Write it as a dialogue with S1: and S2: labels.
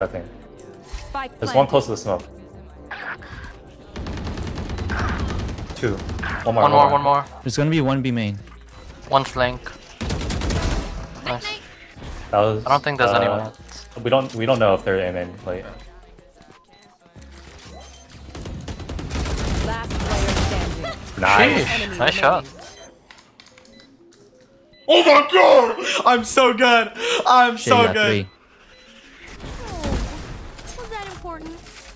S1: I think.
S2: Spike
S1: There's one close to the smoke. Two. One more.
S3: One more, one more.
S4: There's gonna be one B main.
S3: One flank. Nice.
S1: That was.
S3: I don't think there's
S1: uh,
S3: anyone else.
S1: We don't. We don't know if they're aiming late.
S2: Last player standing.
S1: Nice.
S3: Sheesh, nice shot.
S5: Oh my god! I'm so good! I'm
S4: Shit,
S5: so
S4: you got
S5: good!
S4: three important.